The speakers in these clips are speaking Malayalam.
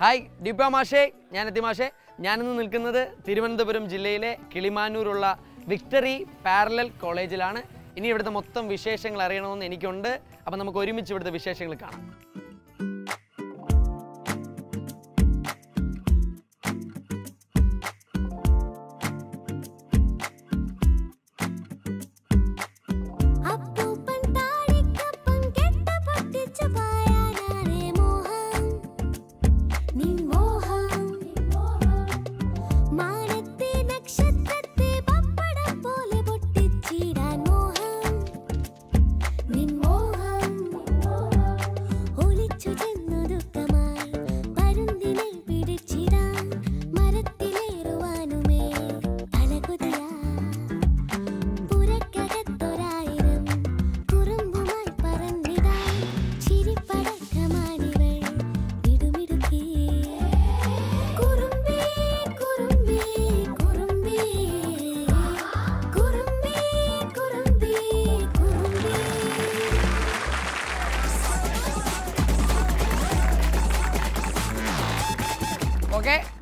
ഹായ് ദീപ മാഷേ ഞാൻ എത്തി മാഷേ. ഞാനിന്ന് നിൽക്കുന്നത് തിരുവനന്തപുരം ജില്ലയിലെ കിളിമാനൂരുള്ള വിക്ടറി പാരലൽ കോളേജിലാണ്. ഇനി ഇവിടുത്തെ മൊത്തം വിശേഷങ്ങൾ അറിയണമെന്ന് എനിക്കുണ്ട്. അപ്പം നമുക്ക് ഒരുമിച്ച് ഇവിടുത്തെ വിശേഷങ്ങൾ കാണാം.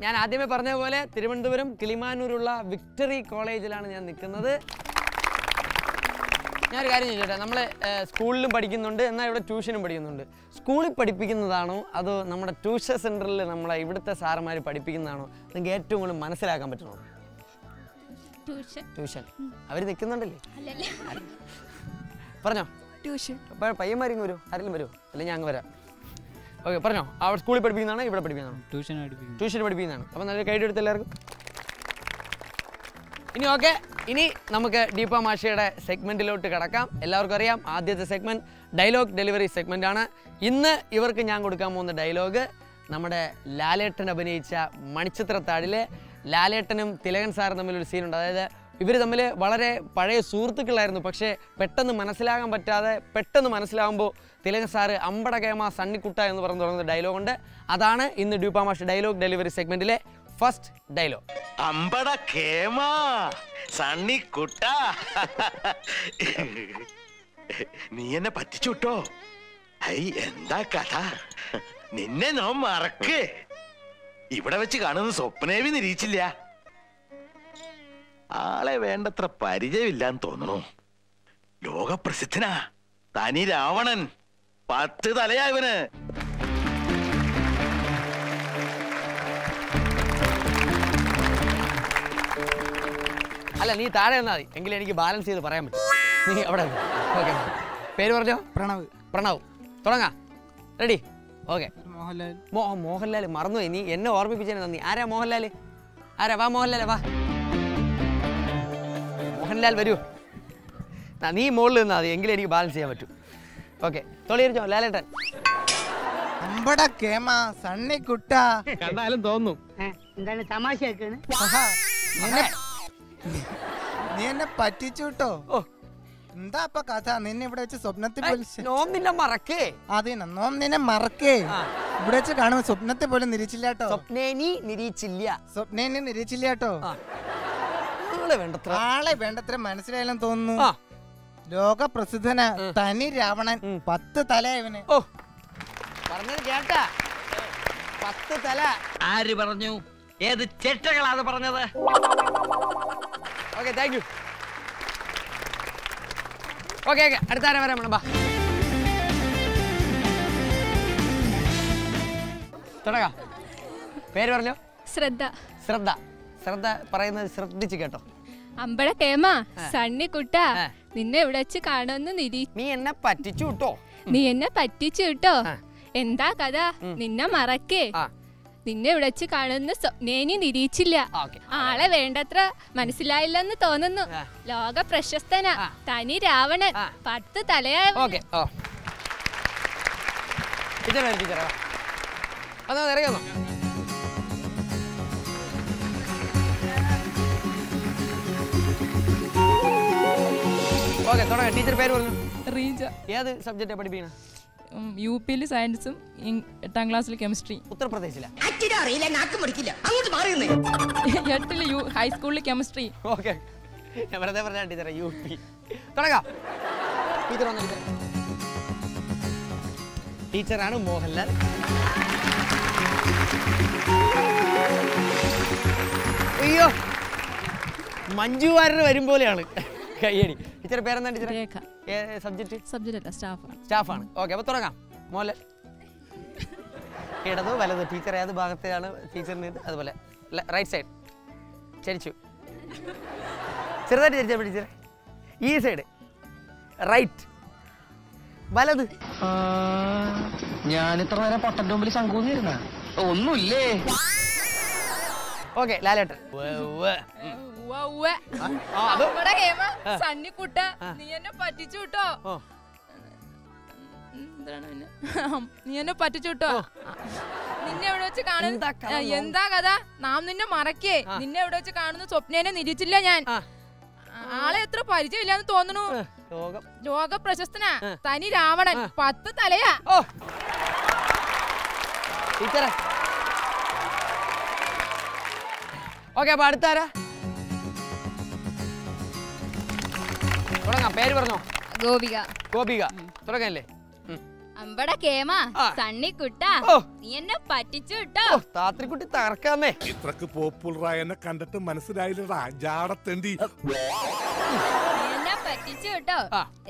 ഞാൻ ആദ്യമേ പറഞ്ഞ പോലെ തിരുവനന്തപുരം കിളിമാനൂരുള്ള വിക്ടറി കോളേജിലാണ് ഞാൻ നിൽക്കുന്നത്. ഞാനൊരു കാര്യം ചോദിച്ചോട്ടെ നമ്മൾ സ്കൂളിലും പഠിക്കുന്നുണ്ട് എന്നാൽ ഇവിടെ ട്യൂഷനും പഠിക്കുന്നുണ്ട്. സ്കൂളിൽ പഠിപ്പിക്കുന്നതാണോ അതോ നമ്മുടെ ട്യൂഷൻ സെന്ററിൽ നമ്മളെ ഇവിടുത്തെ സാറന്മാർ പഠിപ്പിക്കുന്നതാണോ നിങ്ങൾക്ക് ഏറ്റവും കൂടുതൽ മനസ്സിലാക്കാൻ പറ്റണോ ട്യൂഷൻ. അവർ നിൽക്കുന്നുണ്ടല്ലേ? പറഞ്ഞോ. ട്യൂഷൻ. അപ്പോൾ പയ്യന്മാരിങ്ങ് വരുമോ ആരെങ്കിലും വരുമോ അല്ലെങ്കിൽ ഞാൻ അങ്ങ് വരാം. ഓക്കെ പറഞ്ഞോ. അവിടെ സ്കൂളിൽ പഠിപ്പിക്കുന്നതാണ് ഇവിടെ പഠിപ്പിക്കുന്നതാണ്. ട്യൂഷൻ പഠിപ്പിക്കുന്നു. ട്യൂഷൻ പഠിപ്പിക്കുന്നതാണ്. അപ്പം നല്ല കൈഡ് എടുത്ത് എല്ലാവർക്കും. ഇനി ഓക്കെ ഇനി നമുക്ക് ദീപ മാഷയുടെ സെഗ്മെന്റിലോട്ട് കിടക്കാം. എല്ലാവർക്കും അറിയാം ആദ്യത്തെ സെഗ്മെന്റ് ഡയലോഗ് ഡെലിവറി സെഗ്മെന്റ് ആണ്. ഇന്ന് ഇവർക്ക് ഞാൻ കൊടുക്കാൻ പോകുന്ന ഡയലോഗ് നമ്മുടെ ലാലേട്ടൻ അഭിനയിച്ച മണിച്ചിത്രത്താടിലെ ലാലേട്ടനും തിലകൻ സാറും തമ്മിലൊരു സീനുണ്ട് അതായത് ഇവർ തമ്മിൽ വളരെ പഴയ സുഹൃത്തുക്കളായിരുന്നു. പക്ഷേ പെട്ടെന്ന് മനസ്സിലാകാൻ പറ്റാതെ പെട്ടെന്ന് മനസ്സിലാകുമ്പോൾ തിലകൻ സാറ് അമ്പട കേമ സണ്ണിക്കുട്ട എന്ന് പറഞ്ഞു തുടങ്ങുന്ന ഡയലോഗുണ്ട് അതാണ് ഇന്ന് ഡ്യൂപ്പാമാഷ് ഡയലോഗ് ഡെലിവറി സെഗ്മെന്റിലെ ഫസ്റ്റ് ഡയലോഗ് അമ്പട കേമ സണ്ണിക്കുട്ട. നീ എന്നെ പറ്റിച്ചുട്ടോ ഐ എന്താ കഥ? നിന്നെ നോ മറക്ക്. ഇവിടെ വെച്ച് കാണുന്ന സ്വപ്നേവി നിരീച്ചില്ല. ആളെ വേണ്ടത്ര പരിചയമില്ലാന്ന് തോന്നുന്നു ലോകപ്രസിദ്ധനാ. തനി രാവണൻ. പത്ത് തലയാ ഇവന്. അല്ല നീ താഴെ നിന്നാൽ മതി. എങ്കിലും എനിക്ക് ബാലൻസ് ചെയ്ത് പറയാൻ പറ്റും. നീ അവിടെ ഓക്കെ പേര് പറഞ്ഞോ? Pranav. Pranav. തുടങ്ങാ. Ready okay Mohanlal. മോ മോഹൻലാൽ മറന്നു നീ എന്നെ ഓർമ്മിപ്പിച്ചതിന് നന്ദി. ആരാ മോഹൻലാൽ? ആരാ? വാ മോഹൻലാൽ വാ. മോഹൻലാൽ വരൂ. നീ മുകളിൽ നിന്നാൽ മതി. എങ്കിലും എനിക്ക് ബാലൻസ് ചെയ്യാൻ പറ്റും. ഓക്കെ തൊളിയിരിച്ചോ ലാലേട്ടൻ? അമ്പട കേമ സണ്ണിക്കുട്ട കണ്ടാലും തോന്നും. എന്താണ് തമാശയാക്കാണ് ആഹാ, നീ എന്നെ- നീ പറ്റിച്ചു കേട്ടോ എന്താ അപ്പൊ കഥ? നിന്നെ ഇവിടെ വെച്ച് സ്വപ്നത്തിൽ നോം നിന്നെ മറക്കേ. അതേന നോം നിന്നെ മറക്കേ. ഇവിടെ വെച്ച് കാണുമ്പോ സ്വപ്നത്തിൽ പോലും നിരീച്ചില്ല കേട്ടോ. സ്വപ്നേനി നിരീച്ചില്ല. സ്വപ്നെ നിരീച്ചില്ല കേട്ടോ. ആളെ വേണ്ടത്ര. ആളെ വേണ്ടത്ര മനസ്സിലായാലും തോന്നുന്നു. ആ. ലോക പ്രസിദ്ധന തനി രാവണൻ. പത്ത് തല ഇവന്. ഓ. പറഞ്ഞത് കേട്ട. പത്ത് തല. ആര് പറഞ്ഞു? ഏത് ചെട്ടകളാണ് പറഞ്ഞത്? Okay thank you okay okay അടുത്ത ആരാ വരാം വേണം ബാ. തുടങ്ങാം. പേര് പറഞ്ഞോ? ശ്രദ്ധ. ശ്രദ്ധ. ശ്രദ്ധ പറയുന്നത് ശ്രദ്ധിച്ച് കേട്ടോ. അമ്പഴ കേമ സണ്ണിക്കുട്ട ആ. നിന്നെ ഇവിടെ വെച്ച് കാണുമെന്ന് നിരീ നീ എന്നെ പറ്റിച്ചു കിട്ടോ നീ എന്നെ പറ്റിച്ചു കിട്ടോ എന്താ കഥ? നിന്നെ മറക്കേ. നിന്നെ ഇവിടെ വെച്ച് കാണുന്ന സ്വപ്നേനി നിരീച്ചില്ല ആളെ വേണ്ടത്ര മനസ്സിലായില്ലെന്ന് തോന്നുന്നു. ലോക പ്രശസ്തനാ. തനി രാവണൻ. പത്ത് തലയായ ഇറങ്ങി ഓക്കെ തുടങ്ങാം ടീച്ചർ പേര് പറഞ്ഞു? റീജ. ഏത് സബ്ജക്റ്റാണ് പഠിപ്പിക്കണേ? യു പിയിൽ സയൻസും എട്ടാം ക്ലാസ്സിൽ കെമിസ്ട്രി ഉത്തർപ്രദേശിലാ. എട്ടിൽ യു ഹൈസ്കൂളിൽ കെമിസ്ട്രി ഓക്കെ ഞാൻ വെറുതെ പറഞ്ഞ ടീച്ചറെ യു പി. തുടങ്ങാം. ടീച്ചർ ടീച്ചറാണ് മോഹൻലാൽ. അയ്യോ. മഞ്ജു വാര്യർ വരും പോലെയാണ് കയ്യടി ടീച്ചറെ പേരെന്താ ടീച്ചർ സബ്ജക്ട്? സബ്ജക്റ്റ് അല്ല സ്റ്റാഫാണ്. സ്റ്റാഫാണ്. ഓക്കെ അപ്പോൾ തുടങ്ങാം. മോലെ ഇടത് വലത്. ടീച്ചർ ഏത് ഭാഗത്തെയാണ് ടീച്ചറിന്? അതുപോലെ. റൈറ്റ് സൈഡ് ചരിച്ചു. ചെറുതായിട്ട് ചരിച്ചാൽ ടീച്ചർ ഈ സൈഡ് റൈറ്റ് വലത്. ഞാൻ ഇത്ര നേരം പൊട്ടന്റെ മുമ്പിൽ ശങ്കൂന്നിരുന്ന ഒന്നുമില്ലേ? ഓക്കെ ലാലേട്ടൻ. നമ്മുടെ ഹേമ സണ്ണിക്കുട്ട നീ എന്നെ പറ്റിച്ചു കിട്ടോ ഓ. എന്താണ് പിന്നെ നീ എന്നെ പറ്റിച്ചു കിട്ടോ നിന്നെ എവിടെ വെച്ച് കാണുന്നു? എന്താ കഥ? നാം നിന്നെ മറക്കേ. നിന്നെ എവിടെ വെച്ച് കാണുന്നു? സ്വപ്നേനെ നിരീച്ചില്ല ഞാൻ. ആളെ എത്ര പരിചയമില്ലാന്ന് തോന്നുന്നു. ലോകം. പ്രശസ്തനാ തനി രാവണൻ. പത്ത് തലയാ. ഓക്കെ അപ്പൊ അടുത്താരാ? തുടങ്ങാം. പേര് പറഞ്ഞോ. ഗോപിക. ഗോപിക. തുടങ്ങല്ലേ. അമ്പട കേമ ആ. സണ്ണിക്കുട്ട നീ എന്നെ പറ്റിച്ചു കിട്ടോ ഓ താത്രിക്കുട്ടി തകർക്കാമേ ഇത്രക്ക് പോപ്പുലറായ എന്നെ കണ്ടിട്ട് മനസ്സിലായില്ലടാ. ജാടത്തേണ്ടി നീ എന്നെ പറ്റിച്ചു കേട്ടോ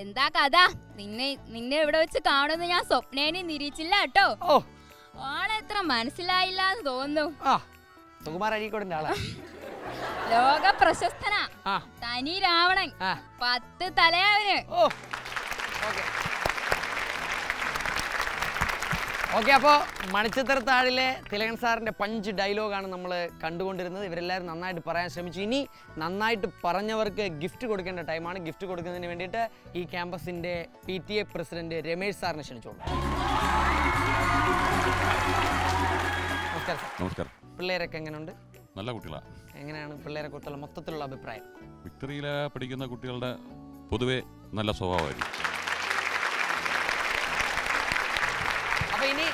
എന്താ കഥ? നിന്നെ നിന്നെ ഇവിടെ വെച്ച് കാണുമെന്ന് ഞാൻ സ്വപ്നേനെ നിരീച്ചില്ല കേട്ടോ. ഓ. ആളെത്ര മനസ്സിലായില്ല എന്ന് തോന്നുന്നു. ആ. സുകുമാർ അഴീക്കോടിന്റെ ആളാ. ലോക പ്രശസ്തന ആ. തനി രാവണൻ പത്ത് തലയാവന്. ഓക്കെ. ഓക്കെ അപ്പോൾ മണിച്ചിത്ര താഴിലെ തിലകൻ സാറിന്റെ പഞ്ച് ഡയലോഗാണ് നമ്മൾ കണ്ടുകൊണ്ടിരുന്നത്. ഇവരെല്ലാവരും നന്നായിട്ട് പറയാൻ ശ്രമിച്ചു. ഇനി നന്നായിട്ട് പറഞ്ഞവർക്ക് ഗിഫ്റ്റ് കൊടുക്കേണ്ട ടൈമാണ്. ഗിഫ്റ്റ് കൊടുക്കുന്നതിന് വേണ്ടിയിട്ട് ഈ ക്യാമ്പസിന്റെ P T A president Ramesh സാറിനെ ക്ഷണിച്ചോളൂ. നമസ്കാരം നമസ്കാരം. പിള്ളേരൊക്കെ എങ്ങനെയുണ്ട് നല്ല കുട്ടികളാണ് എങ്ങനെയാണ് പിള്ളേരെ കുറിച്ചുള്ള മൊത്തത്തിലുള്ള അഭിപ്രായം? വിക്ടറിയിൽ പഠിക്കുന്ന കുട്ടികളുടെ പൊതുവെ നല്ല സ്വഭാവമായിരിക്കും. അപ്പൊ ഇനി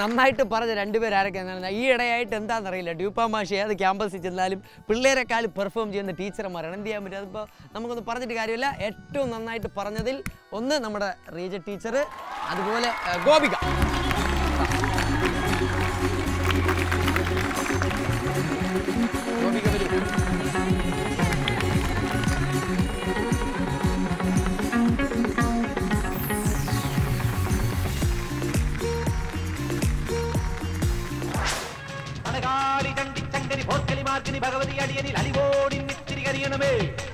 നന്നായിട്ട് പറഞ്ഞ രണ്ടുപേർ ആരൊക്കെ ഈ ഇടയായിട്ട് എന്താണെന്നറിയില്ല ഡ്യൂപ്പാ മാഷി ഏത് ക്യാമ്പസിൽ ചെന്നാലും പിള്ളേരെക്കാളും പെർഫോം ചെയ്യുന്ന ടീച്ചർമാരാണ്. എന്ത് ചെയ്യാൻ പറ്റും? അതിപ്പോൾ നമുക്കൊന്നും പറഞ്ഞിട്ട് കാര്യമില്ല. ഏറ്റവും നന്നായിട്ട് പറഞ്ഞതിൽ ഒന്ന് നമ്മുടെ റീജ ടീച്ചർ അതുപോലെ ഗോപിക.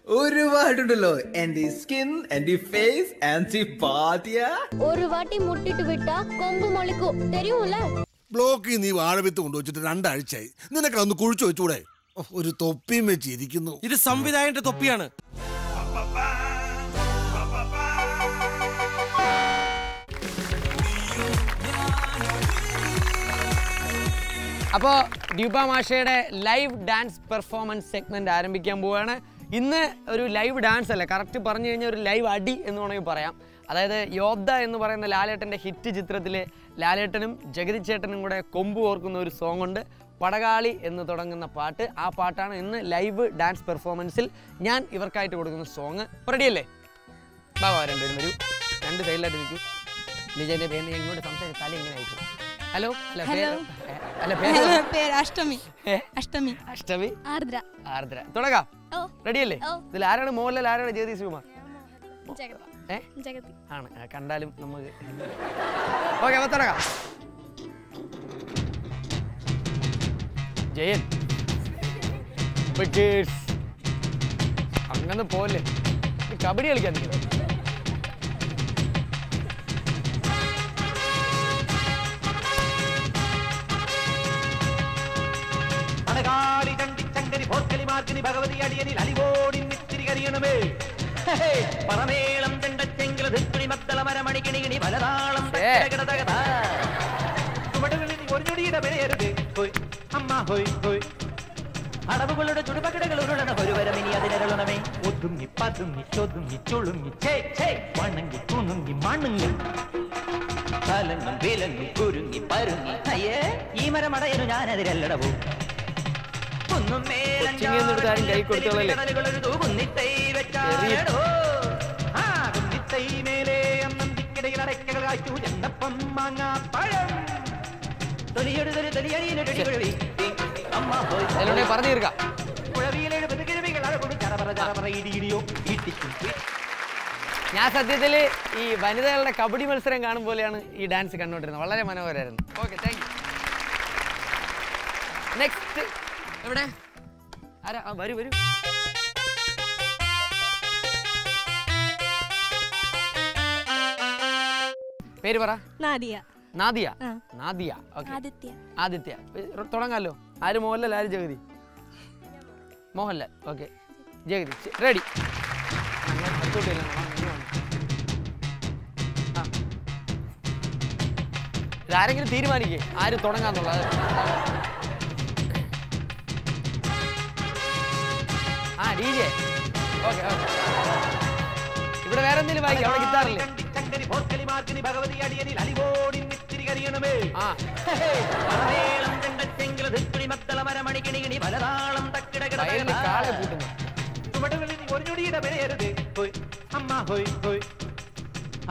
ഒരുപാടുണ്ടല്ലോ. എന്റെ സ്കിൻ എന്റെ ഫേസ് ആൻഡ് പാത്തിയ ഒരു വാട്ടി മുട്ടിട്ട് വിട്ട കൊമ്പ് മൊളിക്കോ. തെരിയുമില്ല ബ്ലോക്ക് നീ വാഴവിത്ത് കൊണ്ടുവച്ചിട്ട് രണ്ടാഴ്ചയായി. നിനക്കതൊന്ന് കുഴിച്ചു വെച്ചൂടെ? ഒരു തൊപ്പിയും വെച്ചിരിക്കുന്നു. ഇത് സംവിധായകന്റെ തൊപ്പിയാണ്. അപ്പോൾ ഡ്യൂബ മാഷയുടെ ലൈവ് ഡാൻസ് പെർഫോമൻസ് സെഗ്മെന്റ് ആരംഭിക്കാൻ പോവുകയാണ് ഇന്ന് ഒരു ലൈവ് ഡാൻസ് അല്ല കറക്റ്റ് പറഞ്ഞു കഴിഞ്ഞാൽ ഒരു ലൈവ് അടി എന്ന് വേണമെങ്കിൽ പറയാം. അതായത് യോദ്ധ എന്ന് പറയുന്ന ലാലേട്ടന്റെ ഹിറ്റ് ചിത്രത്തിൽ ലാലേട്ടനും ജഗതി ചേട്ടനും കൂടെ കൊമ്പ് ഓർക്കുന്ന ഒരു സോങ് ഉണ്ട് പടകാളി എന്ന് തുടങ്ങുന്ന പാട്ട്. ആ പാട്ടാണ് ഇന്ന് ലൈവ് ഡാൻസ് പെർഫോമൻസിൽ ഞാൻ ഇവർക്കായിട്ട് കൊടുക്കുന്ന സോങ് റെഡിയല്ലേ ബാബാ രണ്ടുപേരും വരൂ. രണ്ട് സൈഡിലായിട്ട് നിൽക്കും. ലിജന്റെ പേര് ഇങ്ങോട്ട് സംസാരിച്ച് തല ഇങ്ങനെ അയച്ചു ഹലോ ഹലോ അഷ്ടമി? അഷ്ടമി. അഷ്ടമി? ആർദ്ര. ആർദ്ര. തുടങ്ങാം. റെഡിയല്ലേ. ഇതിൽ ആരാണ് മോഹൻലാൽ ആരാണ് ജ്യോതി ശ്രീകുമാർ ജഗതി ജഗതി ആണ്. കണ്ടാലും നമുക്ക് ഓക്കെ അപ്പൊ തുടങ്ങാം. ജയൻ. അങ്ങനെ പോലെ കബഡി കളിക്കാൻ നിൽക്കുന്നു മാർക്കിനി ഭഗവതി അടിയനിൽ അലിവോടി നിത്തിരി കരിയണമേ. പറമേളം തെണ്ടച്ചെങ്കിൽ ധിക്കിണി മത്തള മരമണിക്കിണി കിണി പലതാളം ഒരു ഞൊടിയുടെ ഹോയ് അമ്മ ഹോയ് ഹോയ്. അടവുകളുടെ ചുടുപകടകൾ ഉരുളണ ഒരുവരം ഇനി അതിനരുളണമേ. ഒതുങ്ങി പതുങ്ങി ചൊതുങ്ങി ചുളുങ്ങി വണങ്ങി കുണുങ്ങി മണുങ്ങി. കലങ്ങും വിലങ്ങി കുരുങ്ങി പരുങ്ങി. അയ്യേ ഈ മരമടയനു ഞാനതിരല്ലടവോ. കൈ കൊടുത്തോളല്ലേ? പറഞ്ഞു തീർക്കാം. ഞാൻ സത്യത്തിൽ ഈ വനിതകളുടെ കബഡി മത്സരം കാണും പോലെയാണ് ഈ ഡാൻസ് കണ്ടുകൊണ്ടിരുന്നത്. വളരെ മനോഹരമായിരുന്നു. ഓക്കെ താങ്ക് യു നെക്സ്റ്റ് എവിടെ? ആരാ? ആ, വരൂ വരൂ. പേര് പറ. നാദിയ. നാദിയ? നാദിയ. ആദിത്യ. ആദിത്യ. തുടങ്ങാലോ? ആര് മോഹൻലാൽ ആര് ജഗതി? മോഹൻലാൽ. ഓക്കെ. ജഗതി. റെഡി. ആരെങ്കിലും തീരുമാനിക്കേ. ആര് തുടങ്ങാന്നുള്ളത്. ഇവിടെ വേറെ എന്തെങ്കിലും വായിക്കും? ഗിത്താറില്ലേ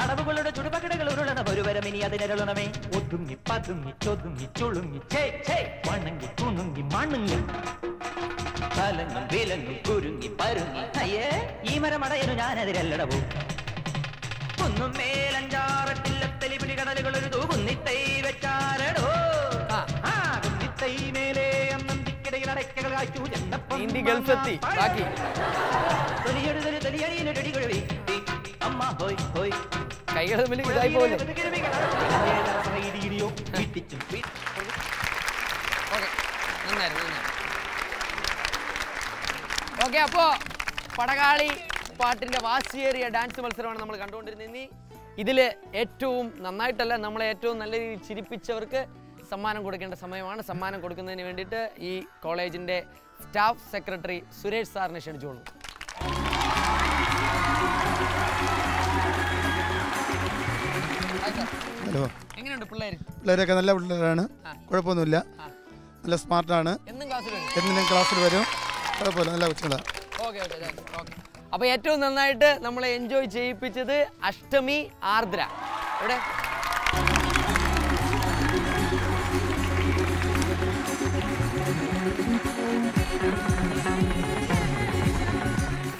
അടവുകളുടെ ചുടുപകടകൾ ഉരുളണ ഇനി അതിനരുളണമേ. ഒതുങ്ങി പതുങ്ങി ചൊതുങ്ങി ചുളുങ്ങി. ചേ ചേ വണങ്ങി തുണുങ്ങി മണുങ്ങി. തലങ്ങും വിലങ്ങും കുരുങ്ങി പരുങ്ങി. അയ്യേ ഈ മരമടയനു ഒന്നും മേലഞ്ചാറത്തില്ല മേലഞ്ചാറട്ടില്ലത്തലി പിടികടലുകൾ ഒരു തൂകുന്നിത്തൈ വെച്ചാരടോ കുന്നിത്തൈ മേലെ അന്നന്തിക്കിടയിൽ അടയ്ക്കകൾ കാച്ചു ചെന്നപ്പം ബാക്കി. തൊലിയൊടുതൊരു കുഴവി. അമ്മ ഹോയ് ഹോയ്. കൈകൾ തമ്മിൽ ഇതായി പോലെ ഇടിയിടിയോ ഇട്ടിച്ചും ഓക്കെ. നന്നായിരുന്നു നന്നായിരുന്നു. ഓക്കെ അപ്പോ പടകാളി പാട്ടിന്റെ വാശിയേറിയ ഡാൻസ് മത്സരമാണ് നമ്മൾ കണ്ടുകൊണ്ടിരുന്നത്. ഇനി ഇതിൽ ഏറ്റവും നന്നായിട്ടല്ല നമ്മളെ ഏറ്റവും നല്ല രീതിയിൽ ചിരിപ്പിച്ചവർക്ക് സമ്മാനം കൊടുക്കേണ്ട സമയമാണ്. സമ്മാനം കൊടുക്കുന്നതിന് വേണ്ടിയിട്ട് ഈ കോളേജിന്റെ സ്റ്റാഫ് സെക്രട്ടറി സുരേഷ് സാറിനെ ക്ഷണിച്ചോളൂ ഹലോ. എങ്ങനെയുണ്ട് പിള്ളേർ പിള്ളേരൊക്കെ നല്ല പിള്ളേരാണ്. കുഴപ്പമൊന്നുമില്ല. നല്ല സ്മാർട്ടാണ്. എന്നും ക്ലാസ്സിൽ വരും. എന്നും ക്ലാസ്സിൽ വരും. കുഴപ്പമില്ല നല്ല കൊച്ചുങ്ങളാണ് ഓക്കെ ഓക്കെ ഓക്കെ. അപ്പൊ ഏറ്റവും നന്നായിട്ട് നമ്മളെ എൻജോയ് ചെയ്യിപ്പിച്ചത് അഷ്ടമി ആർദ്ര. എവിടെ?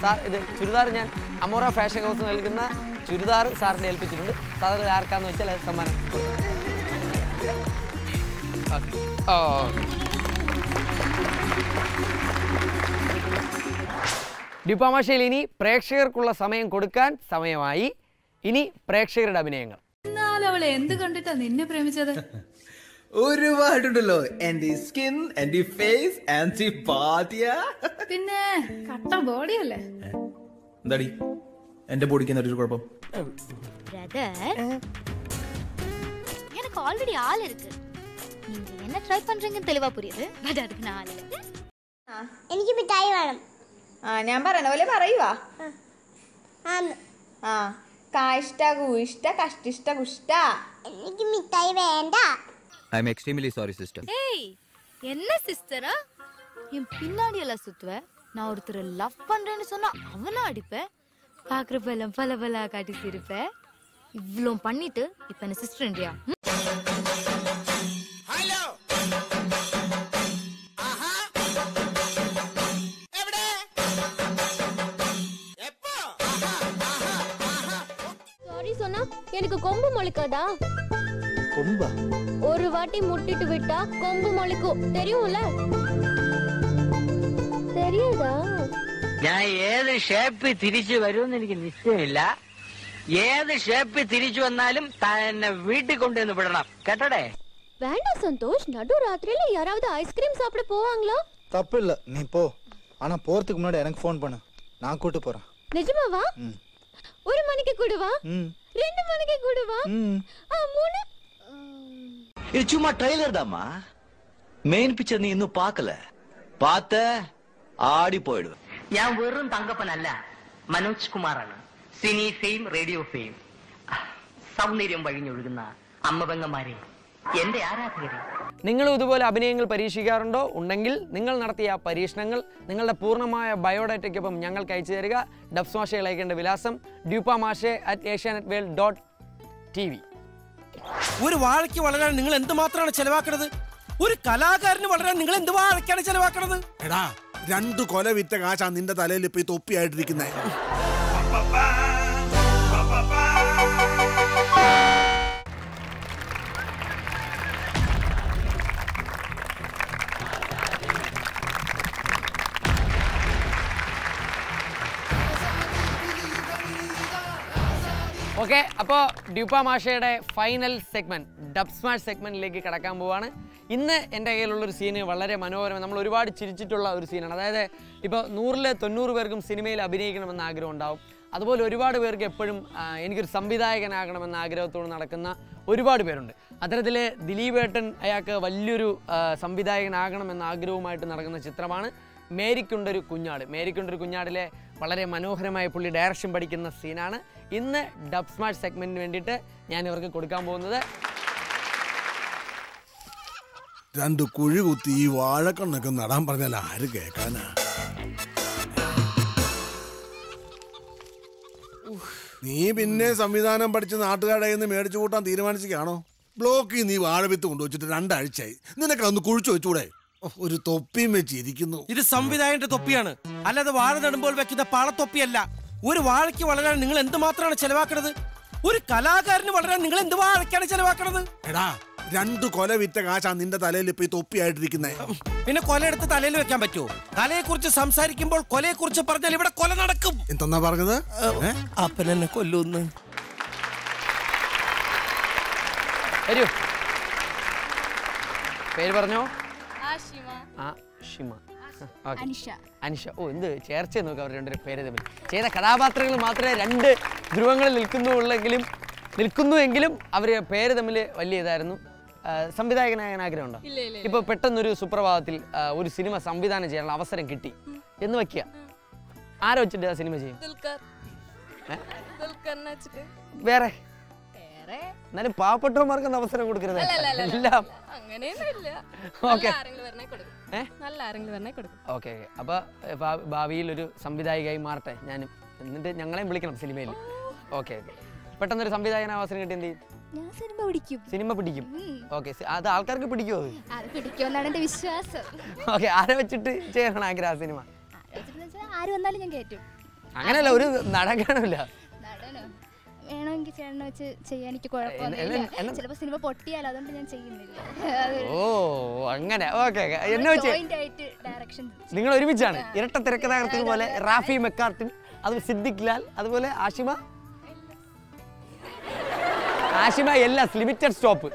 സാർ ഇത് ചുരിദാർ ഞാൻ അമോറ ഫാഷൻ ഹൗസ് നൽകുന്ന ചുരിദാർ സാറിനെ ഏൽപ്പിച്ചിട്ടുണ്ട്. സാർ ആർക്കാന്ന് വെച്ചാൽ സമ്മാനം. ഓ. ഡിപ്പാമാഷയിൽ ഇനി പ്രേക്ഷകർക്കുള്ള സമയം കൊടുക്കാൻ സമയമായി ഇനി പ്രേക്ഷകരുടെ അഭിനയങ്ങൾ എന്നാലും അവൾ എന്ത് കണ്ടിട്ടാ നിന്നെ പ്രേമിച്ചത് ഒരുപാടുണ്ടല്ലോ എന്റെ സ്കിൻ എന്റെ ഫേസ് ആൻഡ് പാതിയ പിന്നെ കട്ട ബോഡിയല്ലേ എന്താടി എന്റെ ബോഡിക്ക് എന്തൊരു കുഴപ്പം பிரதர் எனக்கு ஆல்ரெடி ஆள் இருக்கு நீங்க என்ன ட்ரை பண்றீங்கன்னு தெளிவா புரியுது பட் அதுக்கு நான் ஆள் இல்லை എനിക്ക് മിഠായി വേണം ആ ഞാൻ പറയണ പോലെ പറയുവാ ആ കാഷ്ട കൂഷ്ട കഷ്ടിഷ്ട കുഷ്ട എനിക്ക് മിഠായി വേണ്ട I am extremely sorry sister ஏய் என்ன சிஸ்டரா என் பின்னாடி எல்லாம் சுத்துவ நான் ஒருத்தரை லவ் பண்றேன்னு சொன்னா அவனா அடிப்பேன் பாக்குறப்ப எல்லாம் பல பல காட்டி சிரிப்ப இவ்வளோ பண்ணிட்டு இப்ப என்ன சிஸ்டர்ன்றியா சாரி சொன்னா எனக்கு கொம்பு முளைக்காதா കൊമ്പ ஒரு வாட்டி முட்டிட்டு விட்டா கொம்பு முளைக்கும் தெரியும்ல தெரியாதா ഞാൻ ഏത് ഷേപ്പിൽ തിരിച്ചു വരുമെന്ന് എനിക്ക് നിശ്ചയമില്ല ഏത് ഷേപ്പിൽ തിരിച്ചു വന്നാലും തന്നെ വീട്ടിൽ കൊണ്ടുവന്ന് വിടണം കേട്ടോടെ வேண்டாம் சந்தோஷ் நடு ராத்திரியில யாராவது ஐஸ்கிரீம் சாப்பிட போவாங்களா தப்பு இல்ல நீ போ ஆனா போறதுக்கு முன்னாடி எனக்கு ஃபோன் பண்ணு நான் கூட்டு போறேன் நிஜமாவா ம். ஒரு மணிக்கு கூடுவா ம். ரெண்டு மணிக்கு கூடுவா ம். ஆ, மூணு இது சும்மா ட்ரைலர் தாம்மா மெயின் பிக்சர் நீ இன்னும் பார்க்கல பார்த்த ஆடி போயிடுவேன் ഞാൻ വെറും തങ്കപ്പനല്ല മനോജ് കുമാറാണ് സിനി ഫെയിം റേഡിയോ ഫെയിം സൗന്ദര്യം വഴിഞ്ഞൊഴുകുന്ന അമ്മ പെങ്ങന്മാരെ എന്റെ ആരാധകരെ. നിങ്ങൾ ഇതുപോലെ അഭിനയങ്ങൾ പരീക്ഷിക്കാറുണ്ടോ? ഉണ്ടെങ്കിൽ നിങ്ങൾ നടത്തിയ പരീക്ഷണങ്ങൾ നിങ്ങളുടെ പൂർണമായ ബയോഡാറ്റയ്ക്കൊപ്പം ഞങ്ങൾക്ക് അയച്ചു തരിക. ഡബ്സ് മാഷയിൽ അയക്കേണ്ട വിലാസം ഡ്യൂപ്പ മാഷെ at Asianet world dot T V ഒരു വാഴയ്ക്ക് വളരാൻ നിങ്ങൾ എന്തുമാത്രമാണ് ചെലവാക്കണത്? ഒരു കലാകാരന് വളരാൻ നിങ്ങൾ എന്ത് വാഴയ്ക്കാണ് ചെലവാക്കണത്? എടാ രണ്ടു കൊല വിറ്റ കാശാ നിന്റെ തലയിൽ ഇപ്പൊ ഈ തൊപ്പിയായിട്ടിരിക്കുന്നേ. ഓക്കെ അപ്പോൾ ഡ്യൂപ്പ മാഷയുടെ ഫൈനൽ സെഗ്മെന്റ് ഡബ് സ്മാഷ് സെഗ്മെന്റിലേക്ക് കടക്കാൻ പോവാണ്. ഇന്ന് എന്റെ കയ്യിലുള്ളൊരു സീന് വളരെ മനോഹരം നമ്മൾ ഒരുപാട് ചിരിച്ചിട്ടുള്ള ഒരു സീനാണ് അതായത് ഇപ്പോൾ നൂറിലെ തൊണ്ണൂറ് പേർക്കും സിനിമയിൽ അഭിനയിക്കണമെന്ന് ആഗ്രഹം ഉണ്ടാവും. അതുപോലെ ഒരുപാട് പേർക്ക് എപ്പോഴും എനിക്കൊരു സംവിധായകനാകണമെന്ന ആഗ്രഹത്തോട് നടക്കുന്ന ഒരുപാട് പേരുണ്ട്. അത്തരത്തിൽ ദിലീപേട്ടൻ അയാൾക്ക് വലിയൊരു സംവിധായകനാകണമെന്ന ആഗ്രഹവുമായിട്ട് നടക്കുന്ന ചിത്രമാണ് മേരിക്കുണ്ടൊരു കുഞ്ഞാട്. മേരിക്കുണ്ടൊരു കുഞ്ഞാടിലെ വളരെ മനോഹരമായ പുള്ളി ഡയറക്ഷൻ പഠിക്കുന്ന സീനാണ് ഇന്ന് ഡബ് സ്മാർട്ട് സെഗ്മെന്റിന് വേണ്ടിയിട്ട് ഞാൻ ഇവർക്ക് കൊടുക്കാൻ പോകുന്നത് രണ്ട് കുഴി കുത്തി ഈ വാഴക്കണ്ണൊക്കെ നടാൻ പറഞ്ഞാൽ ആര് കേൾക്കാനാ? നീ പിന്നെ സംവിധാനം പഠിച്ച് നാട്ടുകാരുടെ നിന്ന് മേടിച്ചു കൂട്ടാൻ തീരുമാനിച്ചിട്ടാണോ ബ്ലോക്കിൽ നീ വാഴവിത്ത് കൊണ്ടുവച്ചിട്ട് രണ്ടാഴ്ചയായി. നിനക്കതൊന്ന് കുഴിച്ചു വെച്ചൂടെ? ഒരു തൊപ്പിയും വെച്ചിരിക്കുന്നു. ഇത് സംവിധായകന്റെ തൊപ്പിയാണ്. അല്ലാതെ വാഴ നടുമ്പോൾ വെക്കുന്ന പാളത്തൊപ്പിയല്ല. ഒരു വാഴയ്ക്ക് വളരാൻ നിങ്ങൾ എന്തുമാത്രമാണ് ചെലവാക്കണത്? ഒരു കലാകാരന് വളരാൻ നിങ്ങൾ എന്ത് വാഴയ്ക്കാണ് ചെലവാക്കണത്? എടാ രണ്ടു കൊല വിറ്റ കാശാ നിന്റെ തലയിൽ ഇപ്പൊ ഈ തൊപ്പിയായിട്ടിരിക്കുന്നേ. പിന്നെ കൊലയെടുത്ത് തലയിൽ വെക്കാൻ പറ്റുമോ? തലയെ കുറിച്ച് സംസാരിക്കുമ്പോൾ കൊലയെ കുറിച്ച് പറഞ്ഞാൽ ഇവിടെ കൊല നടക്കും. എന്തെന്നാ പറഞ്ഞത്? അപ്പനെന്നെ കൊല്ലുന്ന്. പേര് പറഞ്ഞോ? ആഷിമ ആ ഷിമ അനിഷ. ഓ എന്ത്? ചേർച്ച നോക്കുക അവർ രണ്ടുപേരും പേര് തമ്മിൽ. ചെയ്ത കഥാപാത്രങ്ങൾ മാത്രമേ രണ്ട് ധ്രുവങ്ങളിൽ നിൽക്കുന്നുള്ളെങ്കിലും നിൽക്കുന്നു എങ്കിലും അവർ പേര് തമ്മിൽ വലിയ ഇതായിരുന്നു. സംവിധായകനാകാൻ ആഗ്രഹമുണ്ടോ. ഇപ്പൊ പെട്ടെന്നൊരു സുപ്രഭാതത്തിൽ ഒരു സിനിമ സംവിധാനം ചെയ്യാനുള്ള അവസരം കിട്ടി. എന്ന് വെക്കുക ആരെ വെച്ചിട്ട് ആ സിനിമ ചെയ്യും? വേറെ? എന്നാലും പാവപ്പെട്ടവന്മാർക്ക് അവസരം കൊടുക്കരുത് അല്ല, അല്ല, അല്ല, അല്ല. ഓക്കേ. നല്ല ആരെങ്കിലും വരണേ കൊടുക്കും. നല്ല ആരെങ്കിലും വരണേ കൊടുക്കും. ഓക്കെ അപ്പൊ അപ്പോൾ ഭാവിയിൽ ഒരു സംവിധായികയായി മാറട്ടെ ഞാനും. എന്നിട്ട് ഞങ്ങളെയും വിളിക്കണം സിനിമയിൽ. ഓക്കെ പെട്ടെന്ന് ഒരു സംവിധായകന അവസരം കിട്ടി എന്ത് ഞാൻ സിനിമ പിടിക്കും. സിനിമ പിടിക്കും. ഓക്കെ അത് ആൾക്കാർക്ക് പിടിക്കുമോ അത്? പിടിക്കുമെന്നാണ് എന്റെ വിശ്വാസം. ഓക്കെ ആരെ വെച്ചിട്ട് ചെയ്യണം ആഗ്രഹ ആ സിനിമ? ആര് വന്നാലും ഞാൻ കയറ്റും. അങ്ങനെയല്ല ഒരു നടക്കണമില്ല നടനോ? വേണമെങ്കിൽ ചേട്ടനെ വെച്ച് ചെയ്യാൻ എനിക്ക് കുഴപ്പമൊന്നുമില്ല. ചിലപ്പോ സിനിമ പൊട്ടിയാലോ അതുകൊണ്ട് ഞാൻ ചെയ്യുന്നില്ല. ഓ അങ്ങനെ. Okay okay. എന്നെ വെച്ച് ജോയിന്റ് ആയിട്ട് ഡയറക്ഷൻ നിങ്ങൾ ഒരുമിച്ചാണ്. ഇരട്ട തിരക്കഥാകൃത്തിന് പോലെ റാഫി മെക്കാർട്ടിൻ അത് സിദ്ദിഖ് ലാൽ അതുപോലെ ആഷിമ. ആഷിമ എല്ലാം ലിമിറ്റഡ് സ്റ്റോപ്പ്.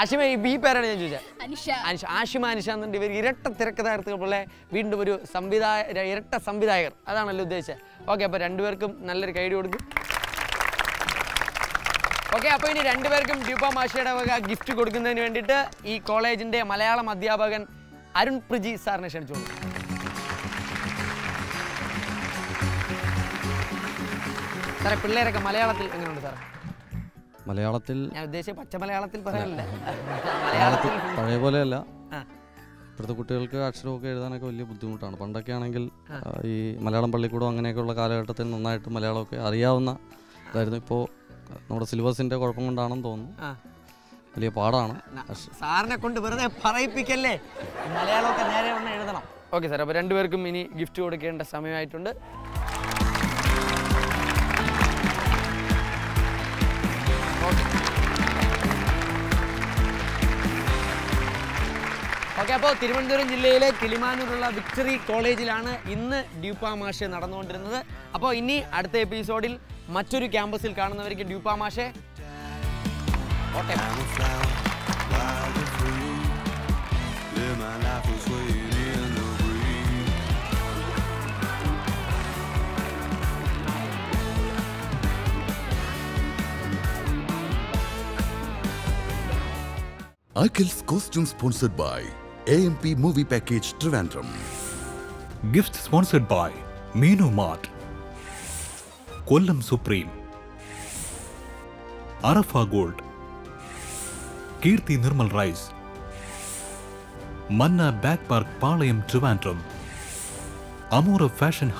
ആഷിമ ഈ ബി പേരാണ് ഞാൻ ചോദിച്ചത് ആഷിമ അനിഷ എന്നുണ്ട് ഇവർ ഇരട്ട തിരക്കഥാകൃത്തുകൾ പോലെ വീണ്ടും ഒരു സംവിധായ ഇരട്ട സംവിധായകർ. അതാണല്ലോ ഉദ്ദേശിച്ചത് ഓക്കെ അപ്പോൾ രണ്ടുപേർക്കും നല്ലൊരു കൈഡി കൊടുക്കും. ഓക്കെ അപ്പോൾ ഇനി രണ്ടുപേർക്കും ഡ്യൂപ്പ മാഷയുടെ വക ഗിഫ്റ്റ് കൊടുക്കുന്നതിന് വേണ്ടിയിട്ട് ഈ കോളേജിന്റെ മലയാളം അധ്യാപകൻ അരുൺ പ്രിജി സാറിനെ ക്ഷണിച്ചോളൂ സാറേ പിള്ളേരൊക്കെ മലയാളത്തിൽ എങ്ങനെയുണ്ട് സാറേ? മലയാളത്തിൽ ഞാൻ ഉദ്ദേശിച്ച പച്ച മലയാളത്തിൽ പറയാനല്ല. മലയാളത്തിൽ പഴയ പോലെയല്ല. ഇപ്പോഴത്തെ കുട്ടികൾക്ക് അക്ഷരമൊക്കെ എഴുതാനൊക്കെ വലിയ ബുദ്ധിമുട്ടാണ്. പണ്ടൊക്കെ ആണെങ്കിൽ ഈ മലയാളം പള്ളിക്കൂടം അങ്ങനെയൊക്കെയുള്ള കാലഘട്ടത്തിൽ നന്നായിട്ട് മലയാളമൊക്കെ അറിയാവുന്ന ഇതായിരുന്നു. ഇപ്പോൾ നമ്മുടെ സിലബസിന്റെ കുഴപ്പം കൊണ്ടാണെന്ന് തോന്നുന്നു. വലിയ പാടാണ്. സാറിനെ കൊണ്ട് വെറുതെ പറയിപ്പിക്കല്ലേ? മലയാളമൊക്കെ നേരെ വന്ന് എഴുതണം. ഓക്കെ സാർ അപ്പോൾ രണ്ടുപേർക്കും ഇനി ഗിഫ്റ്റ് കൊടുക്കേണ്ട സമയമായിട്ടുണ്ട്. ഓക്കെ അപ്പോൾ തിരുവനന്തപുരം ജില്ലയിലെ കിളിമാനൂരുള്ള വിക്ടറി കോളേജിലാണ് ഇന്ന് ഡ്യൂപ്പ മാഷ് നടന്നുകൊണ്ടിരുന്നത്. അപ്പോൾ ഇനി അടുത്ത എപ്പിസോഡിൽ മറ്റൊരു ക്യാമ്പസിൽ കാണുന്നവർക്ക് ഡ്യൂപ്പാമാഷെ Akil's ഓട്ടെ sponsored by AMP Movie Package Trivandrum. Gift costume sponsored by Meenu Mart. Trivandrum. Gift sponsored by Menu Mart, Kollam Supreme, Arafa Gold, Kirti Nirmal Rice, Manna Back Park Palayam Trivandrum, Amora Fashion